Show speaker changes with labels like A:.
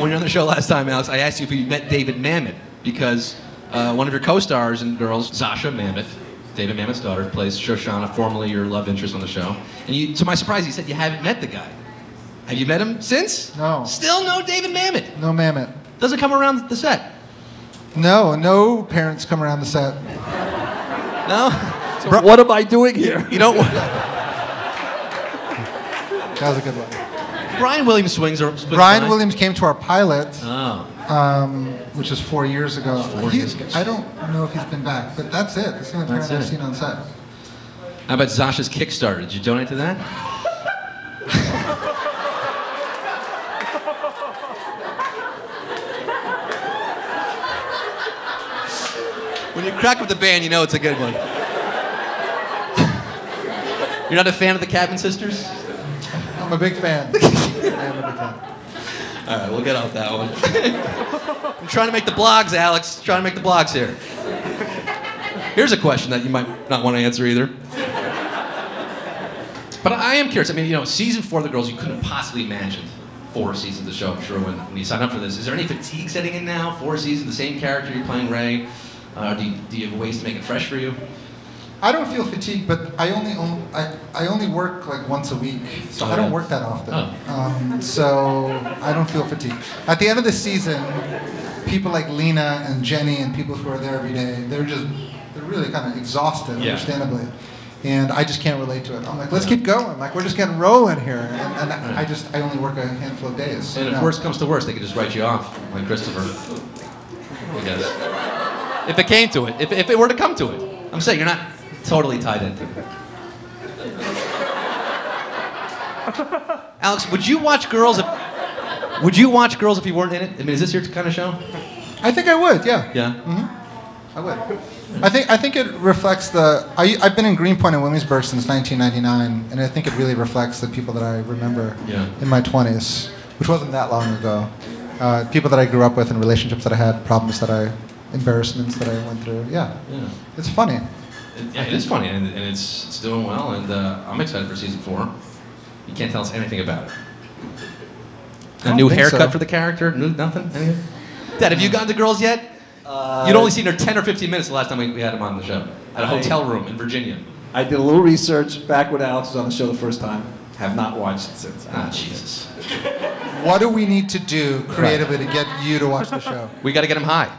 A: when you were on the show last time, Alex, I asked you if you met David Mamet because uh, one of your co-stars and girls, Zosia Mamet, David Mamet's daughter, plays Shoshana, formerly your love interest on the show. And you, to my surprise, you said you haven't met the guy. Have you met him since?
B: No.
A: Still no David Mamet.
B: No Mamet.
A: Doesn't come around the set.
B: No, no parents come around the set.
A: No.
C: So what am I doing here?
A: You don't.
B: That was a good one.
A: Brian Williams swings. Or, swings
B: Brian
A: by.
B: Williams came to our pilot,
A: Oh.
B: um, which is four years ago.
A: Four years ago.
B: I don't know if he's been back, but that's it. That's the only parent I've seen on set.
A: How about Zosia's Kickstarter? Did you donate to that? when you crack with the band, you know it's a good one. You're not a fan of the Cabin Sisters?
B: I'm a big fan. I am a big fan.
A: All right, we'll get off that one. I'm trying to make the blogs, Alex. Trying to make the blogs here. Here's a question that you might not want to answer either. But I am curious. I mean, you know, season four of The Girls, you couldn't have possibly imagined four seasons of the show, I'm sure, when, when you signed up for this. Is there any fatigue setting in now? Four seasons, the same character, you're playing Ray. Uh, do, you, do you have ways to make it fresh for you?
B: I don't feel fatigued, but I only own, I, I only work like once a week, so
A: Oh,
B: I don't
A: yeah.
B: work that often.
A: Oh.
B: Um, so I don't feel fatigued. At the end of the season, people like Lena and Jenni and people who are there every day, they're just they're really kind of exhausted,
A: Yeah.
B: understandably. And I just can't relate to it. I'm like, let's keep going. Like we're just getting rolling here, and, and I just I only work a handful of days.
A: And if
B: Yeah.
A: worst comes to worst, they could just write you off, like Christopher. I guess. If it came to it, if, if it were to come to it. I'm saying you're not totally tied into it. Alex, would you watch Girls if, would you watch Girls if you weren't in it? I mean, is this your kind of show?
B: I think I would. Yeah.
A: Yeah. Hmm.
B: I would. I think I think it reflects the. I, I've been in Greenpoint and Williamsburg since 1999, and I think it really reflects the people that I remember
A: Yeah.
B: in my 20s, which wasn't that long ago. Uh, people that I grew up with, and relationships that I had, problems that I, embarrassments that I went through. Yeah,
A: Yeah.
B: it's funny.
A: It, yeah, it is funny, and, and it's, it's doing well, and uh, I'm excited for season four. You can't tell us anything about it. A new haircut
B: so.
A: for the character? New, nothing? Anything? Dad, have you gotten to girls yet?
C: Uh,
A: You'd only seen her 10 or 15 minutes the last time we, we had him on the show. At a
C: I-
A: hotel room in Virginia.
C: I did a little research back when Alex was on the show the first time. Have not watched it since.
A: Ah, Jesus.
B: What do we need to do creatively to get you to watch the show?
A: We got to get him high.